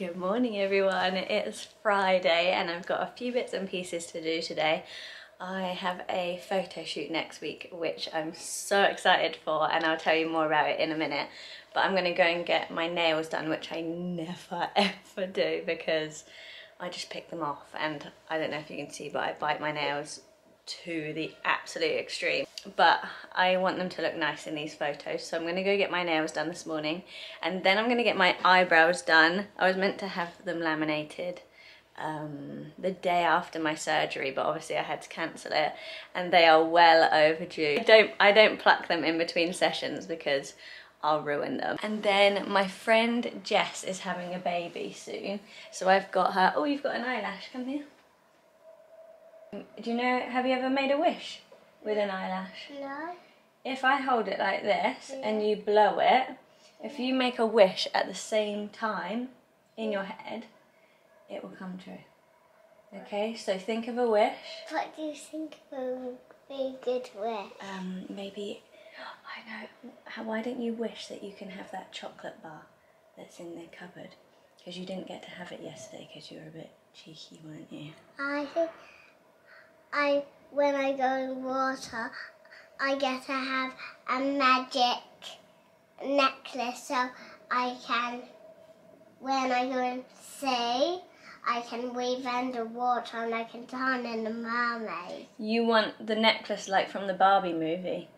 Good morning everyone, it's Friday and I've got a few bits and pieces to do today. I have a photo shoot next week which I'm so excited for and I'll tell you more about it in a minute. But I'm gonna go and get my nails done which I never ever do because I just pick them off and I don't know if you can see but I bite my nails to the absolute extreme but I want them to look nice in these photos so I'm gonna go get my nails done this morning and then I'm gonna get my eyebrows done I was meant to have them laminated um, the day after my surgery but obviously I had to cancel it and they are well overdue I don't I don't pluck them in between sessions because I'll ruin them. And then my friend Jess is having a baby soon. So I've got her, oh, you've got an eyelash, come here. Do you know, have you ever made a wish with an eyelash? No. If I hold it like this yeah. and you blow it, if you make a wish at the same time in your head, it will come true. Okay, so think of a wish. What do you think of a good wish? Um, maybe, I know, how, why don't you wish that you can have that chocolate bar that's in the cupboard? Because you didn't get to have it yesterday because you were a bit cheeky, weren't you? I think I when I go in water, I get to have a magic necklace so I can, when I go in sea, I can weave underwater and I can turn into a mermaid. You want the necklace like from the Barbie movie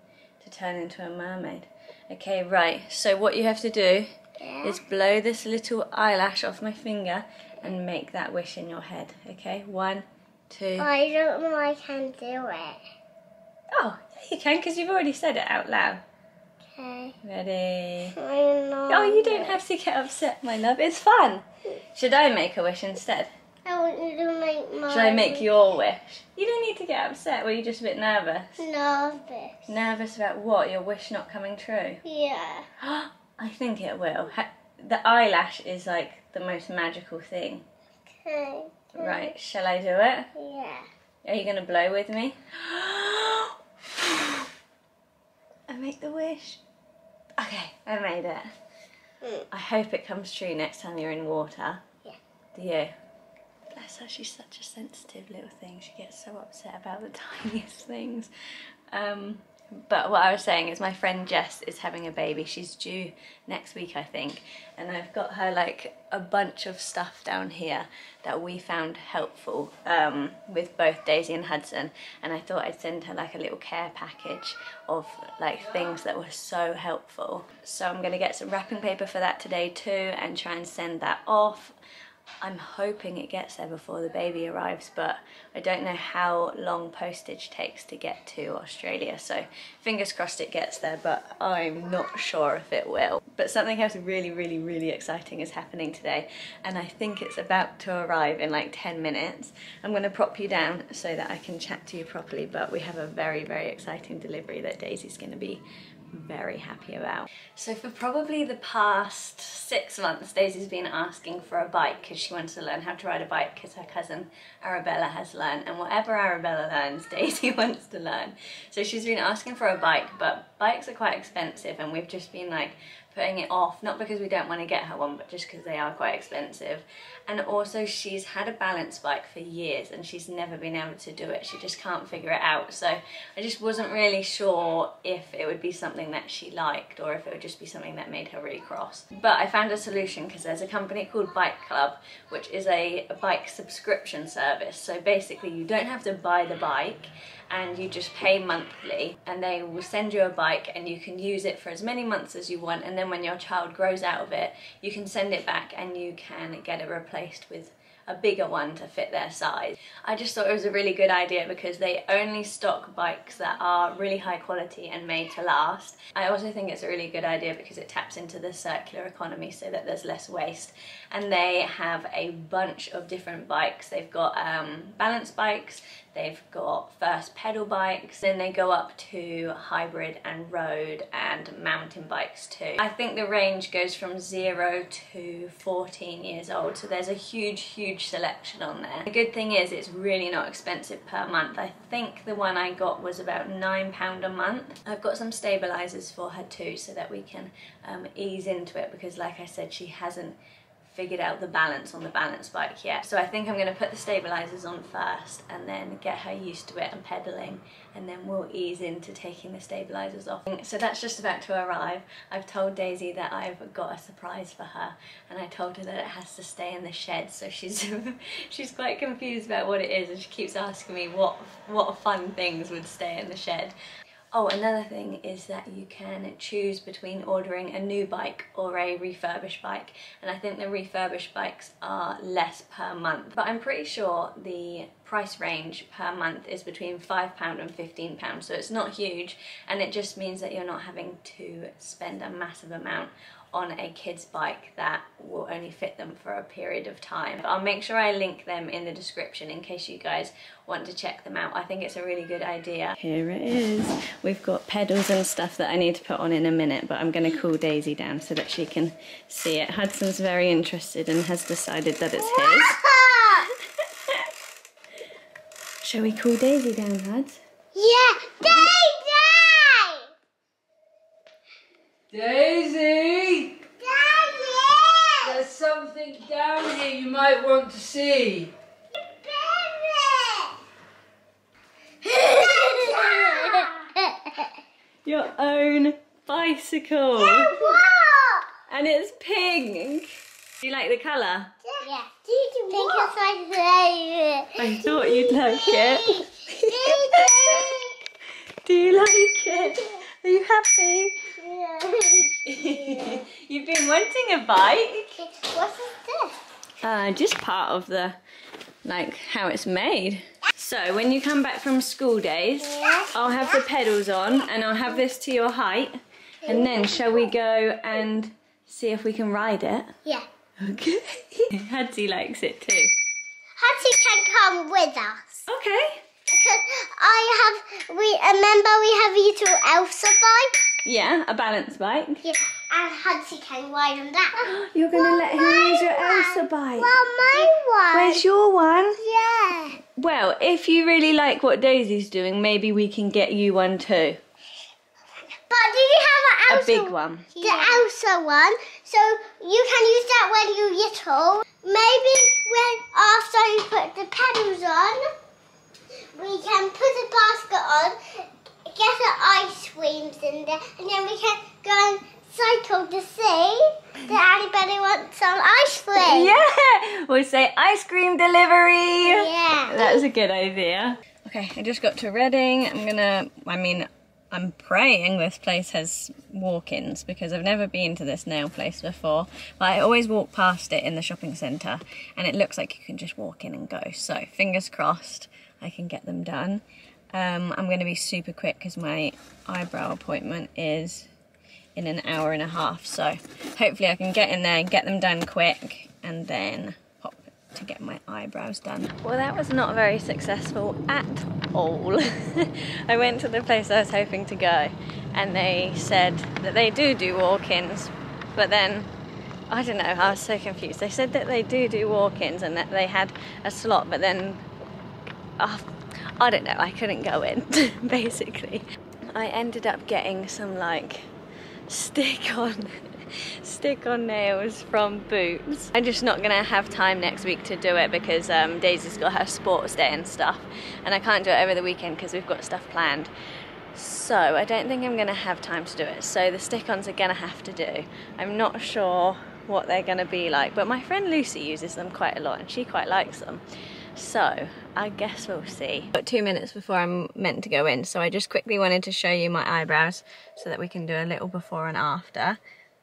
to turn into a mermaid. Okay, right. So what you have to do yeah. is blow this little eyelash off my finger and make that wish in your head. Okay, one, I don't know I can do it. Oh, you can because you've already said it out loud. Okay. Ready? I know. Oh, you don't have to get upset, my love. It's fun. Should I make a wish instead? I want you to make mine. Should I make your wish? You don't need to get upset. Were you just a bit nervous? Nervous. Nervous about what? Your wish not coming true? Yeah. I think it will. The eyelash is like the most magical thing. Okay. Right, shall I do it? Yeah. Are you going to blow with me? I make the wish. Okay, I made it. Mm. I hope it comes true next time you're in water. Yeah. Do you? Bless her, she's such a sensitive little thing. She gets so upset about the tiniest things. Um, but what I was saying is my friend Jess is having a baby. She's due next week, I think. And I've got her like a bunch of stuff down here that we found helpful um, with both Daisy and Hudson. And I thought I'd send her like a little care package of like things that were so helpful. So I'm gonna get some wrapping paper for that today too and try and send that off. I'm hoping it gets there before the baby arrives, but I don't know how long postage takes to get to Australia. So fingers crossed it gets there, but I'm not sure if it will. But something else really, really, really exciting is happening today. And I think it's about to arrive in like 10 minutes. I'm gonna prop you down so that I can chat to you properly, but we have a very, very exciting delivery that Daisy's gonna be very happy about. So for probably the past six months, Daisy's been asking for a bike because she wants to learn how to ride a bike because her cousin Arabella has learned and whatever Arabella learns, Daisy wants to learn. So she's been asking for a bike, but bikes are quite expensive and we've just been like, putting it off, not because we don't want to get her one, but just because they are quite expensive. And also she's had a balance bike for years and she's never been able to do it. She just can't figure it out. So I just wasn't really sure if it would be something that she liked or if it would just be something that made her really cross. But I found a solution because there's a company called Bike Club, which is a, bike subscription service. So basically you don't have to buy the bike and you just pay monthly and they will send you a bike and you can use it for as many months as you want and then when your child grows out of it you can send it back and you can get it replaced with a bigger one to fit their size. I just thought it was a really good idea because they only stock bikes that are really high quality and made to last. I also think it's a really good idea because it taps into the circular economy so that there's less waste. And they have a bunch of different bikes. They've got um, balance bikes, They've got first pedal bikes, then they go up to hybrid and road and mountain bikes too. I think the range goes from zero to 14 years old, so there's a huge, huge selection on there. The good thing is it's really not expensive per month. I think the one I got was about nine pound a month. I've got some stabilizers for her too so that we can um, ease into it because like I said, she hasn't figured out the balance on the balance bike yet. So I think I'm gonna put the stabilizers on first and then get her used to it and pedaling and then we'll ease into taking the stabilizers off. So that's just about to arrive. I've told Daisy that I've got a surprise for her and I told her that it has to stay in the shed so she's she's quite confused about what it is and she keeps asking me what what fun things would stay in the shed. Oh, another thing is that you can choose between ordering a new bike or a refurbished bike. And I think the refurbished bikes are less per month. But I'm pretty sure the price range per month is between £5 and £15. So it's not huge and it just means that you're not having to spend a massive amount on a kid's bike that will only fit them for a period of time. I'll make sure I link them in the description in case you guys want to check them out. I think it's a really good idea. Here it is. We've got pedals and stuff that I need to put on in a minute, but I'm going to cool Daisy down so that she can see it. Hudson's very interested and has decided that it's his. Shall we cool Daisy down, Huds? Yeah, Daisy! Daisy! Daisy! There's something down here you might want to see. Your own bicycle. What? And it's pink. Do you like the colour? Yeah. Pink is my favorite. I thought you'd like it. Do you like it? Are you happy? Yeah. You've been wanting a bike. What is this? Uh, just part of the, like, how it's made. So when you come back from school days, I'll have the pedals on and I'll have this to your height. And then shall we go and see if we can ride it? Yeah. Okay. Hadsy likes it too. Hattie can come with us. Okay. Because I have, we remember we have a little Elsa bike. Yeah, a balance bike. Yeah, and Hattie can ride on that. You're gonna let him use your mine Elsa bike. Well, my one. Where's your one? Yeah. Well, if you really like what Daisy's doing, maybe we can get you one too. But do you have an Elsa? A big one. The Elsa one. So you can use that when you're little. Maybe when after you put the pedals on, we can put a basket on, get the ice creams in there, and then we can go and cycle to see if anybody wants some ice cream. Yeah, we'll say ice cream delivery. Yeah. That's a good idea. Okay, I just got to Reading. I'm gonna, I mean, I'm praying this place has walk-ins because I've never been to this nail place before. But I always walk past it in the shopping centre and it looks like you can just walk in and go. So fingers crossed I can get them done. Um, I'm going to be super quick because my eyebrow appointment is in an hour and a half. So hopefully I can get in there and get them done quick and then pop to get my eyebrows done. Well, that was not very successful at all. I went to the place I was hoping to go and they said that they do do walk-ins, but then I don't know, I was so confused. They said that they do do walk-ins and that they had a slot, but then oh, I don't know, I couldn't go in, basically. I ended up getting some like stick on stick on nails from Boots. I'm just not gonna have time next week to do it because um, Daisy's got her sports day and stuff and I can't do it over the weekend because we've got stuff planned. So I don't think I'm gonna have time to do it. So the stick-ons are gonna have to do. I'm not sure what they're gonna be like, but my friend Lucy uses them quite a lot and she quite likes them. So I guess we'll see. Got two minutes before I'm meant to go in, so I just quickly wanted to show you my eyebrows so that we can do a little before and after.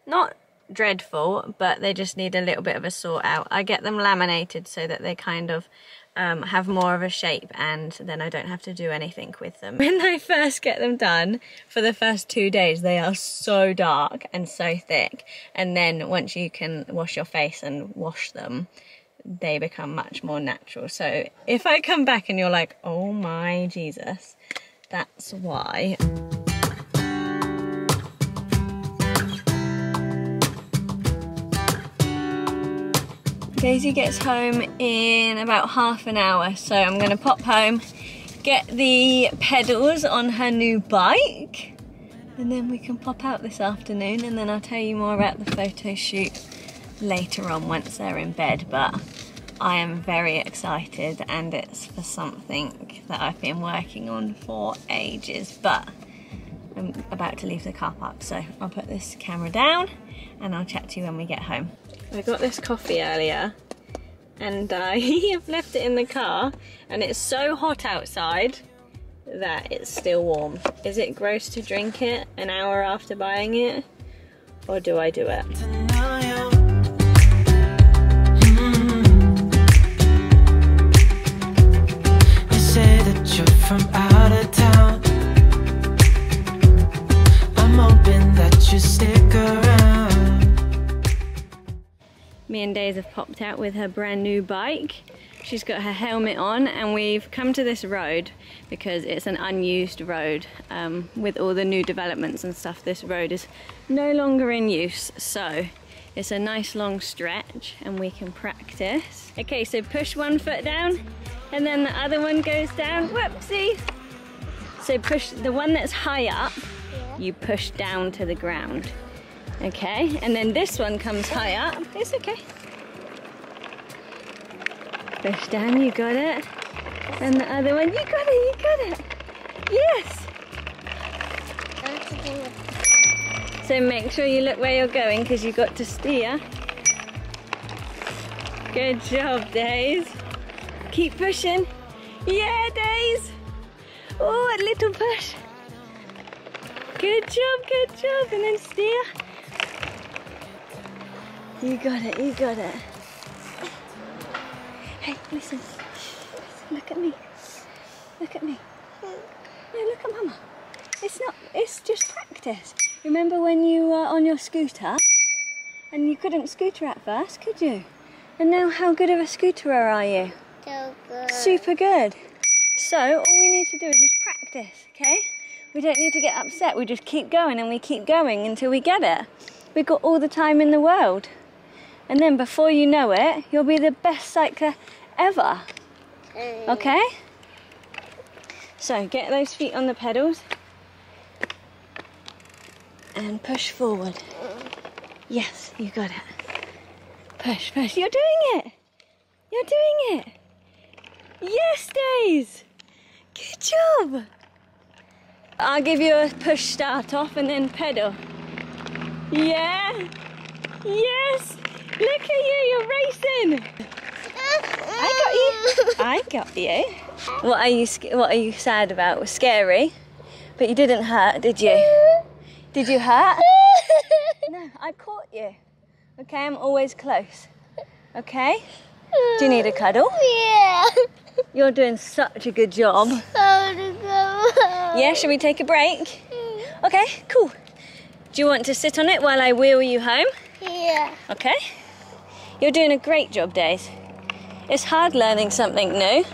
Not dreadful, but they just need a little bit of a sort out. I get them laminated so that they kind of um, have more of a shape and then I don't have to do anything with them. When I first get them done, for the first two days, they are so dark and so thick. And then once you can wash your face and wash them, they become much more natural. So if I come back and you're like, oh my Jesus, that's why. Daisy gets home in about half an hour, so I'm gonna pop home, get the pedals on her new bike, and then we can pop out this afternoon and then I'll tell you more about the photo shoot later on once they're in bed, but I am very excited and it's for something that I've been working on for ages, but I'm about to leave the car park, so I'll put this camera down and I'll chat to you when we get home. I got this coffee earlier and I have left it in the car and it's so hot outside that it's still warm. Is it gross to drink it an hour after buying it? Or do I do it? From out of town. I'm hoping that you stick around. Me and Days have popped out with her brand new bike. She's got her helmet on and we've come to this road because it's an unused road. Um, with all the new developments and stuff, this road is no longer in use. So it's a nice long stretch and we can practice. Okay, so push one foot down and then the other one goes down. Whoopsie! So push the one that's high up, you push down to the ground. Okay, and then this one comes high up. It's okay. Push down, you got it. And the other one, you got it, you got it. Yes. That's the thing with So make sure you look where you're going because you got to steer. Good job, Days. Keep pushing. Yeah, Days. Oh, a little push. Good job, good job. And then steer. You got it, you got it. Hey, listen. Look at me. Look at me. No, look at Mama. It's not, it's just practice. Remember when you were on your scooter and you couldn't scooter at first, could you? And now how good of a scooterer are you? So good. Super good. So all we need to do is just practice, okay? We don't need to get upset. We just keep going and we keep going until we get it. We've got all the time in the world. And then before you know it, you'll be the best cycler ever. Okay? So get those feet on the pedals and push forward. Yes, you got it. Push, push. You're doing it. You're doing it. Yes, Days. Good job. I'll give you a push start off and then pedal. Yeah. Yes. Look at you. You're racing. I got you. I got you. What are you? What are you sad about? It Was scary, but you didn't hurt, did you? Did you hurt? No, I caught you. Okay, I'm always close. Okay. Do you need a cuddle? Yeah. You're doing such a good job. I wanna go home. Yeah, should we take a break? Mm. Okay, cool. Do you want to sit on it while I wheel you home? Yeah. Okay. You're doing a great job, Days. It's hard learning something new,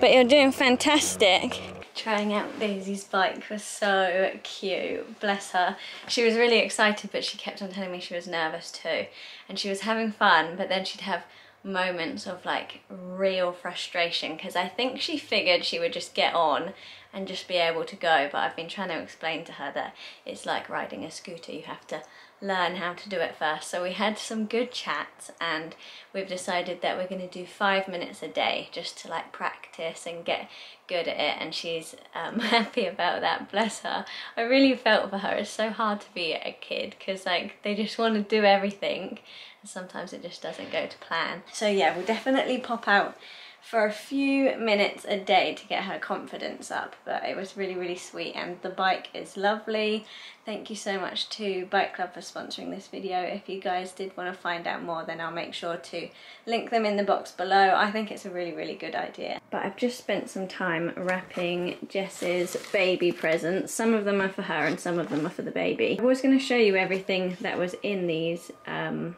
but you're doing fantastic. Trying out Daisy's bike was so cute, bless her. She was really excited, but she kept on telling me she was nervous too. And she was having fun, but then she'd have moments of like real frustration because I think she figured she would just get on and just be able to go but I've been trying to explain to her that it's like riding a scooter you have to learn how to do it first. So we had some good chats and we've decided that we're going to do five minutes a day just to like practice and get good at it and she's um, happy about that bless her. I really felt for her it's so hard to be a kid because like they just want to do everything sometimes it just doesn't go to plan. So yeah we'll definitely pop out for a few minutes a day to get her confidence up but it was really really sweet and the bike is lovely. Thank you so much to bike club for sponsoring this video. If you guys did want to find out more then i'll make sure to link them in the box below. I think it's a really really good idea. But i've just spent some time wrapping jess's baby presents. Some of them are for her and some of them are for the baby. I was going to show you everything that was in these um,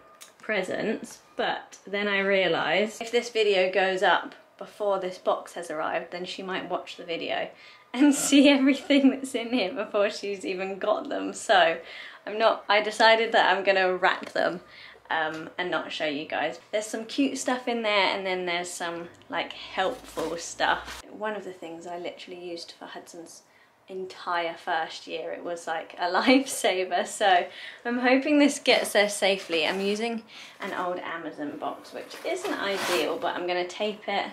presents, but then I realised if this video goes up before this box has arrived, then she might watch the video and see everything that's in here before she's even got them. So I'm not, I decided that I'm gonna wrap them um, and not show you guys. There's some cute stuff in there and then there's some like helpful stuff. One of the things I literally used for Hudson's entire first year. It was like a lifesaver. So I'm hoping this gets there safely. I'm using an old Amazon box, which isn't ideal, but I'm gonna tape it,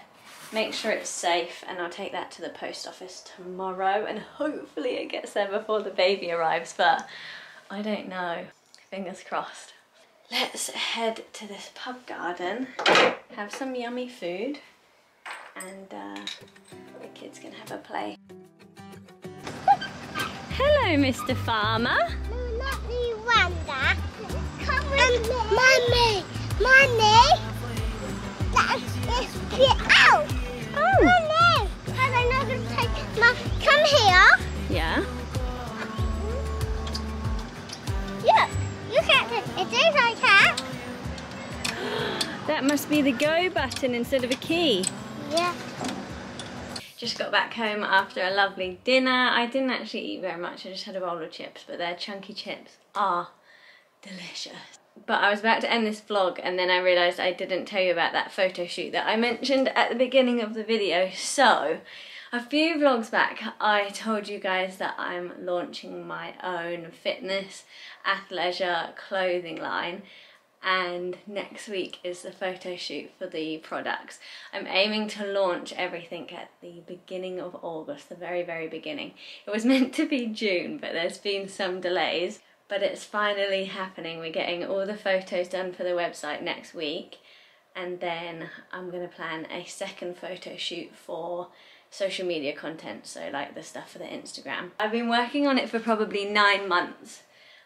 make sure it's safe, and I'll take that to the post office tomorrow, and hopefully it gets there before the baby arrives, but I don't know. Fingers crossed. Let's head to this pub garden, have some yummy food, and uh, the kids can have a play. Hello, Mr. Farmer. No, not the. Come with me. Mommy, mommy. Let's get out. Oh, have I not going to take my... Come here. yeah. Look, look at it. It is like that. That must be the go button instead of a key. Yeah. Just got back home after a lovely dinner. I didn't actually eat very much, I just had a bowl of chips, but their chunky chips are delicious. But I was about to end this vlog and then I realised I didn't tell you about that photo shoot that I mentioned at the beginning of the video. So, a few vlogs back, I told you guys that I'm launching my own fitness, athleisure clothing line and next week is the photo shoot for the products. I'm aiming to launch everything at the beginning of August, the very, very beginning. It was meant to be June, but there's been some delays, but it's finally happening. We're getting all the photos done for the website next week, and then I'm going to plan a second photo shoot for social media content, so like the stuff for the Instagram. I've been working on it for probably nine months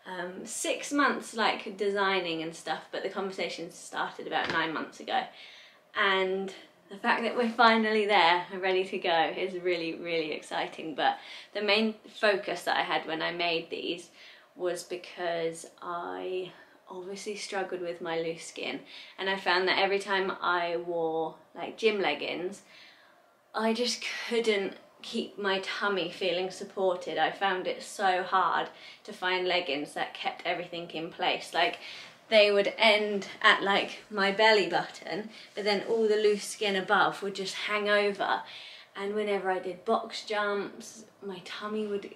um, six months like designing and stuff, but the conversation started about nine months ago. And the fact that we're finally there and ready to go is really, really exciting. But the main focus that I had when I made these was because I obviously struggled with my loose skin and I found that every time I wore like gym leggings I just couldn't keep my tummy feeling supported. I found it so hard to find leggings that kept everything in place. Like they would end at like my belly button, but then all the loose skin above would just hang over. And whenever I did box jumps, my tummy would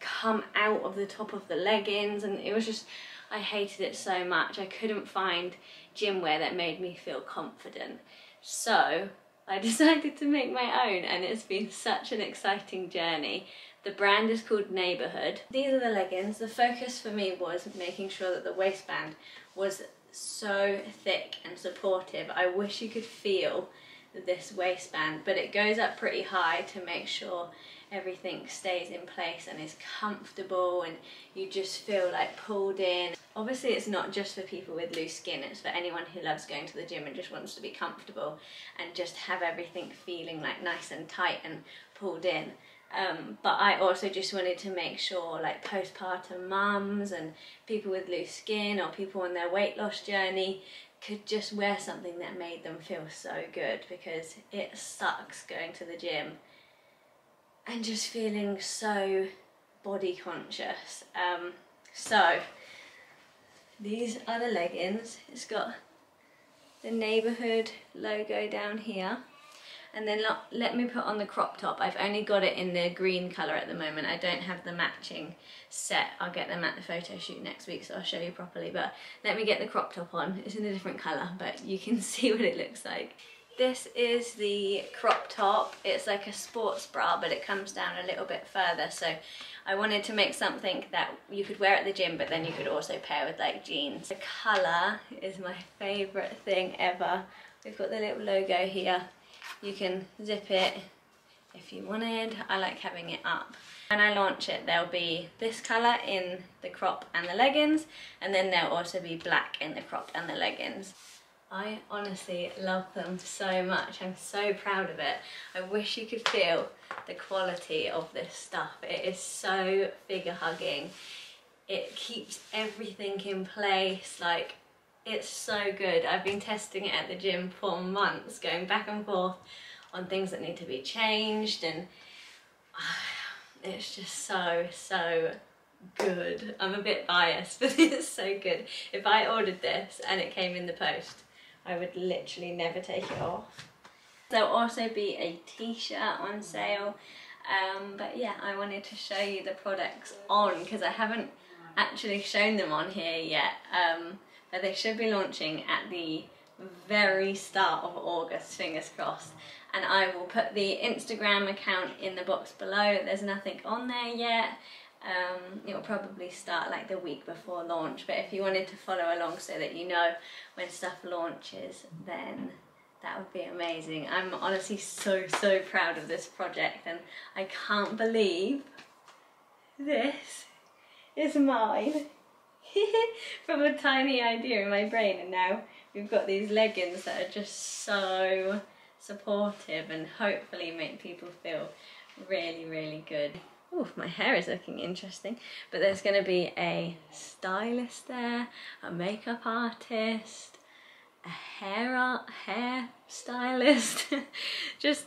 come out of the top of the leggings and it was just I hated it so much. I couldn't find gym wear that made me feel confident. So I decided to make my own and it's been such an exciting journey. The brand is called Neighborhood. These are the leggings. The focus for me was making sure that the waistband was so thick and supportive. I wish you could feel this waistband, but it goes up pretty high to make sure everything stays in place and is comfortable and you just feel like pulled in. Obviously it's not just for people with loose skin, it's for anyone who loves going to the gym and just wants to be comfortable and just have everything feeling like nice and tight and pulled in. Um, but I also just wanted to make sure like postpartum mums and people with loose skin or people on their weight loss journey could just wear something that made them feel so good because it sucks going to the gym and just feeling so body conscious. Um, so these are the leggings. It's got the neighborhood logo down here. And then lo- let me put on the crop top. I've only got it in the green colour at the moment. I don't have the matching set. I'll get them at the photo shoot next week, so I'll show you properly. But let me get the crop top on. It's in a different colour, but you can see what it looks like. This is the crop top. It's like a sports bra, but it comes down a little bit further. So I wanted to make something that you could wear at the gym, but then you could also pair with like jeans. The colour is my favourite thing ever. We've got the little logo here. You can zip it if you wanted. I like having it up. When I launch it, there'll be this colour in the crop and the leggings, and then there'll also be black in the crop and the leggings. I honestly love them so much. I'm so proud of it. I wish you could feel the quality of this stuff. It is so figure hugging. It keeps everything in place. Like, it's so good. I've been testing it at the gym for months, going back and forth on things that need to be changed and it's just so, so good. I'm a bit biased, but it's so good. If I ordered this and it came in the post, I would literally never take it off. There'll also be a t-shirt on sale. Um, but yeah, I wanted to show you the products on because I haven't actually shown them on here yet. Um, but they should be launching at the very start of August, fingers crossed. And I will put the Instagram account in the box below. There's nothing on there yet. Um, it'll probably start like the week before launch, but if you wanted to follow along so that you know when stuff launches, then that would be amazing. I'm honestly so, so proud of this project and I can't believe this is mine. From a tiny idea in my brain and now we've got these leggings that are just so supportive and hopefully make people feel really, really good. Oh, my hair is looking interesting. But there's going to be a stylist there, a makeup artist, a hair art, hair stylist, just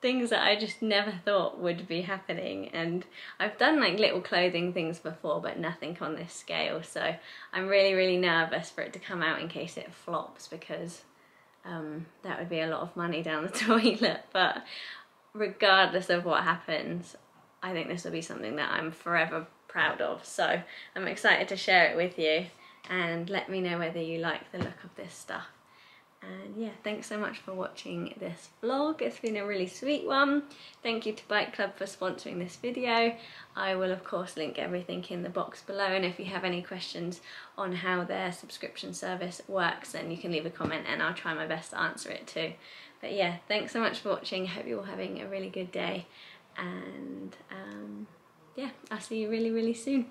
things that I just never thought would be happening. And I've done like little clothing things before, but nothing on this scale. So I'm really, really nervous for it to come out in case it flops because um, that would be a lot of money down the toilet. But regardless of what happens, I think this will be something that I'm forever proud of. So I'm excited to share it with you and let me know whether you like the look of this stuff. And yeah, thanks so much for watching this vlog. It's been a really sweet one. Thank you to Bike Club for sponsoring this video. I will of course link everything in the box below and if you have any questions on how their subscription service works then you can leave a comment and I'll try my best to answer it too. But yeah, thanks so much for watching. Hope you're all having a really good day and um, yeah, I'll see you really, really soon.